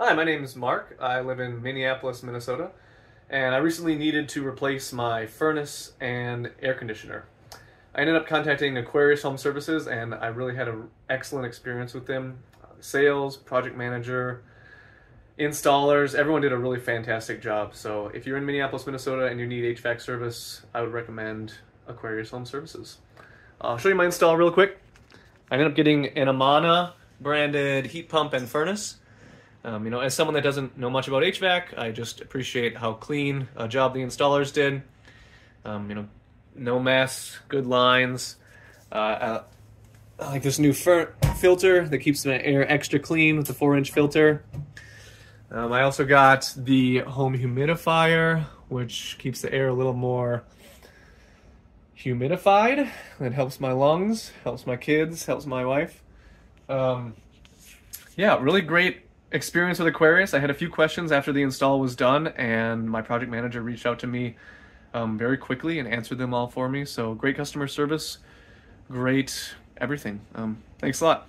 Hi, my name is Mark. I live in Minneapolis, Minnesota, and I recently needed to replace my furnace and air conditioner. I ended up contacting Aquarius Home Services, and I really had an excellent experience with them. Sales, project manager, installers, everyone did a really fantastic job. So if you're in Minneapolis, Minnesota, and you need HVAC service, I would recommend Aquarius Home Services. I'll show you my install real quick. I ended up getting an Amana branded heat pump and furnace. Um, you know, as someone that doesn't know much about HVAC, I just appreciate how clean a job the installers did. Um, you know, no mess, good lines. Uh, I like this new filter that keeps the air extra clean with the four inch filter. Um, I also got the home humidifier, which keeps the air a little more humidified. It helps my lungs, helps my kids, helps my wife. Um, yeah, really great experience with Aquarius. I had a few questions after the install was done, and my project manager reached out to me um, very quickly and answered them all for me. So great customer service, great everything. Um, thanks a lot.